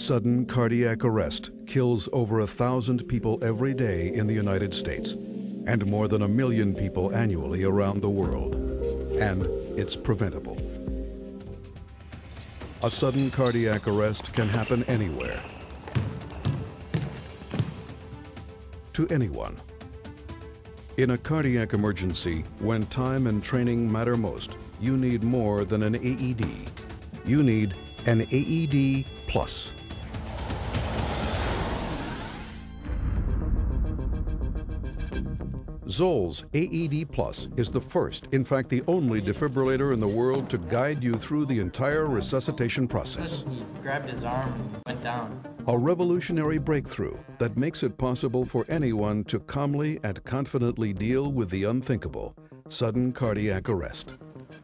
Sudden cardiac arrest kills over a thousand people every day in the United States and more than a million people annually around the world. And it's preventable. A sudden cardiac arrest can happen anywhere. To anyone. In a cardiac emergency, when time and training matter most, you need more than an AED. You need an AED Plus. Zoll's AED Plus is the first, in fact the only defibrillator in the world to guide you through the entire resuscitation process. He grabbed his arm and went down. A revolutionary breakthrough that makes it possible for anyone to calmly and confidently deal with the unthinkable, sudden cardiac arrest.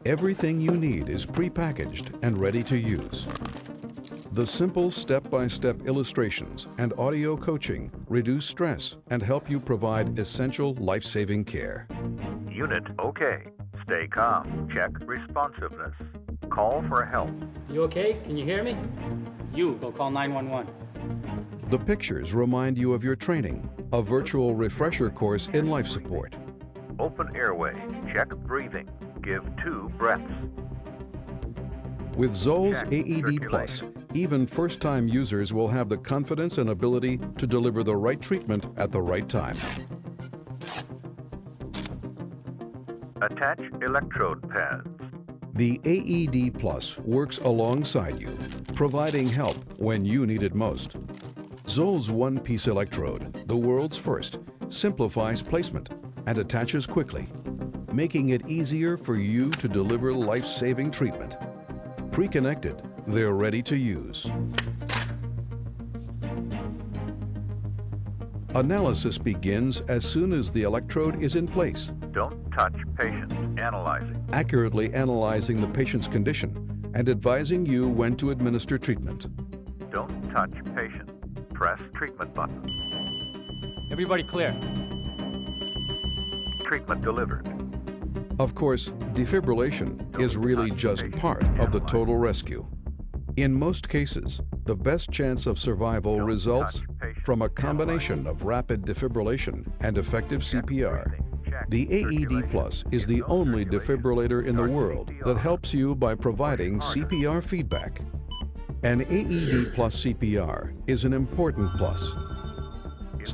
Everything you need is prepackaged and ready to use. The simple step-by-step illustrations and audio coaching reduce stress and help you provide essential life-saving care. Unit OK. Stay calm. Check responsiveness. Call for help. You okay? Can you hear me? You, go call 911. The pictures remind you of your training, a virtual refresher course in life support. Open airway. Check breathing. Give two breaths. With Zoll's AED Plus, even first-time users will have the confidence and ability to deliver the right treatment at the right time. Attach electrode pads. The AED Plus works alongside you, providing help when you need it most. Zoll's one-piece electrode, the world's first, simplifies placement and attaches quickly, making it easier for you to deliver life-saving treatment. Pre-connected, they're ready to use. Analysis begins as soon as the electrode is in place, Don't touch patient. Analyzing. accurately analyzing the patient's condition and advising you when to administer treatment. Don't touch patient. Press treatment button. Everybody clear. Treatment delivered. Of course, defibrillation is really just part of the total rescue. In most cases, the best chance of survival results from a combination of rapid defibrillation and effective CPR. The AED Plus is the only defibrillator in the world that helps you by providing CPR feedback. An AED Plus CPR is an important plus.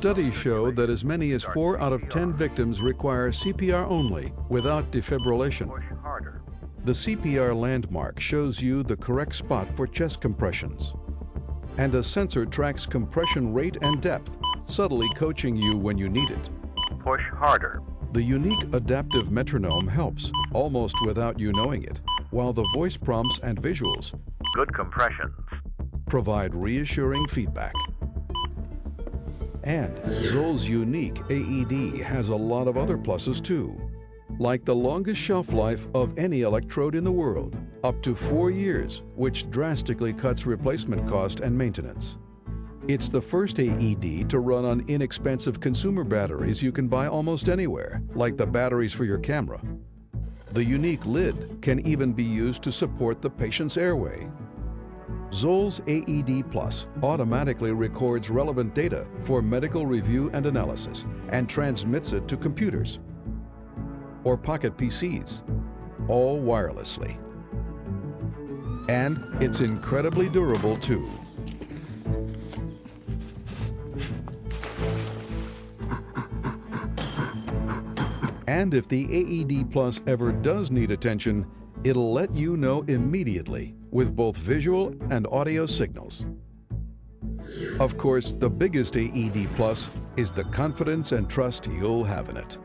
Studies show that as many as 4 out of 10 victims require CPR only without defibrillation. The CPR landmark shows you the correct spot for chest compressions. And a sensor tracks compression rate and depth, subtly coaching you when you need it. Push harder. The unique adaptive metronome helps, almost without you knowing it, while the voice prompts and visuals Good compressions. provide reassuring feedback. And Zoll's unique AED has a lot of other pluses too, like the longest shelf life of any electrode in the world, up to four years, which drastically cuts replacement cost and maintenance. It's the first AED to run on inexpensive consumer batteries you can buy almost anywhere, like the batteries for your camera. The unique lid can even be used to support the patient's airway, Zoll's AED Plus automatically records relevant data for medical review and analysis and transmits it to computers or pocket PCs, all wirelessly. And it's incredibly durable too. And if the AED Plus ever does need attention, it'll let you know immediately with both visual and audio signals. Of course, the biggest AED Plus is the confidence and trust you'll have in it.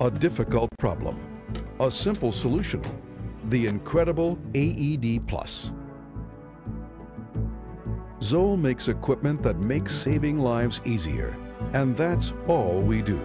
A difficult problem, a simple solution, the incredible AED Plus. Zoll makes equipment that makes saving lives easier, and that's all we do.